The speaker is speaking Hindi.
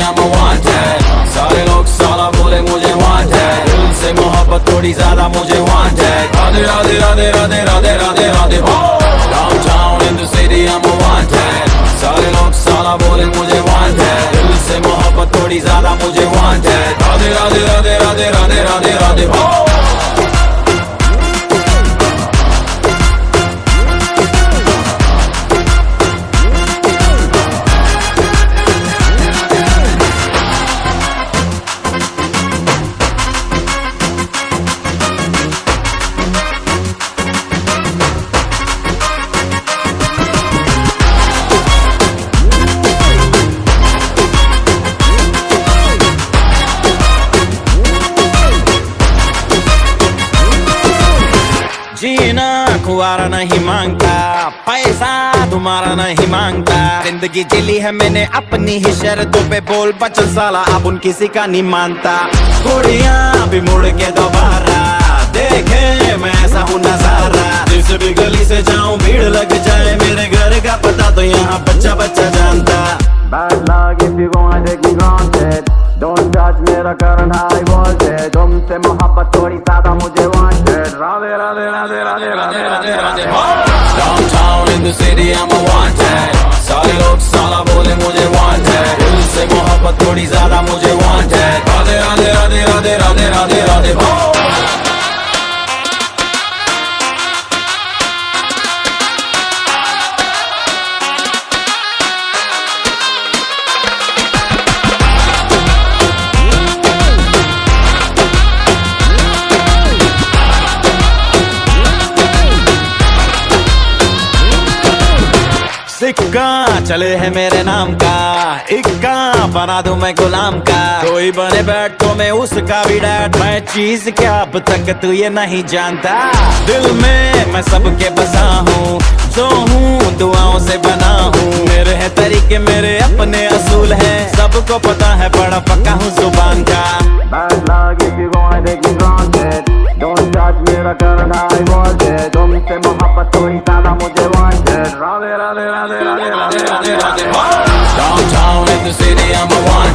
I'm a wanted सारे लोग साला बोले मुझे wanted दिल से मोहब्बत थोड़ी ज़्यादा मुझे wanted Radhe Radhe Radhe Radhe Radhe Radhe Radhe Downtown in the city I'm a wanted सारे लोग साला बोले मुझे wanted दिल से मोहब्बत थोड़ी ज़्यादा मुझे wanted राधे राधे राधे राधे राधे राधे राधे जीना खुआरा नहीं माँगता, पैसा तुम्हारा नहीं माँगता। ज़िंदगी जिली है मैंने अपनी ही शर्तों पे बोल बचल साला अब उन किसी का नहीं मानता। कुड़ियाँ भी मुड़ के दोबारा, देखे मैं ऐसा हूँ नज़ारा। जिस भी गली से जाऊँ, भीड़ लग जाए, मेरे घर का पता तो यहाँ बच्चा बच्चा जानता। Bad luck if you gonna take me granted Don't judge मेरा करंट हाई वोल्टेज तुमसे मोहब्बत थोड़ी ज़्यादा मुझे the city I'm a wanted सारे लोग साला बोले मुझे wanted दिल से मोहब्बत थोड़ी ज़्यादा मुझे wanted सिक्का चले है मेरे नाम का। इक्का, बना दू मैं गुलाम का। कोई बने बैठ तो मैं उसका भी डैड। मैं चीज़ क्या अब तक तू ये नहीं जानता। दिल में मैं सबके बसा हूँ, जो हूँ दुआओं से बना हूँ। मेरे है तरीके, मेरे अपने असूल हैं। सबको पता है बड़ा पक्का हूँ ज़ुबान का। me judge मोहब्बत थोड़ी ज़्यादा मुझे to say that I'm a one